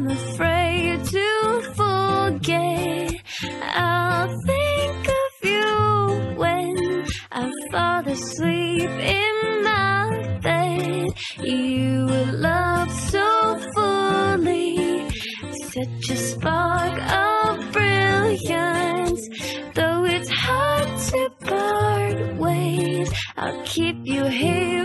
I'm afraid to forget. I'll think of you when I fall asleep in my bed. You were loved so fully, such a spark of brilliance. Though it's hard to part ways, I'll keep you here